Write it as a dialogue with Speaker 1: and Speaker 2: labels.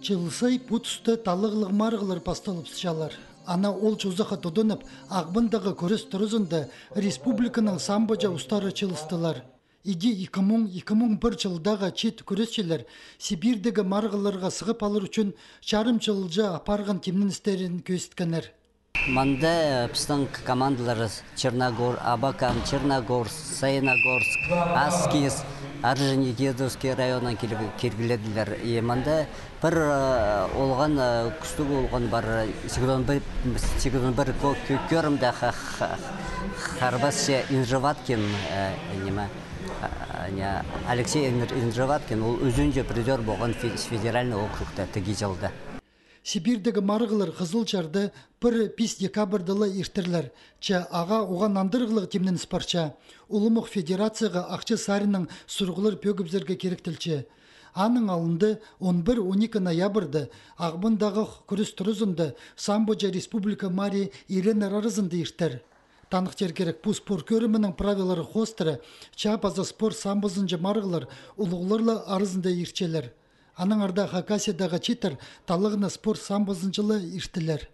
Speaker 1: Чылсай путсты талығылық марғылыр пастолып сычалар. Ана ол чузаха тодынып, ағбындағы көріс тұрызында республиканың самбожа ұстары чылыстылар. Иди 2000-2001 жылдағы чет күресшілер Сибирдегі марғыларға сығып алыр үшін чарым жылжа апарған кемнің істерін көсіткенер.
Speaker 2: Манда біздің командалар Черногор, Абакан, Черногорск, Саяногорск, Аскиз, Орджоникидовский районынан келгіледілер. И манда бір олған күстік олған бар 81 көрімді Харбасия Инжеваткин, Алексей Инжеваткин, ол өзінже призер болған федеральный округта тігі жылды.
Speaker 1: Сибирдегі марғылар қызылчарды бір пис декабрдылы ертірлер. Ча аға оған андырғылық темнен спарча. Улымық федерацияға ақчы сарының сұрғылар пөгібзерге керектілчі. Аның алынды 11-12 ноябрды ағбындағы күріс тұрызынды Самбоджа Республика Мари Ирена Рарызынды ертір. Танық керек бұл спор көрімінің правилары хостыры, чапаза спор самбызынжы марғылар ұлығыларлы арызында ерчелер. Аның арда Хакасиядағы читер талығына спорт самбызынжылы иштілер.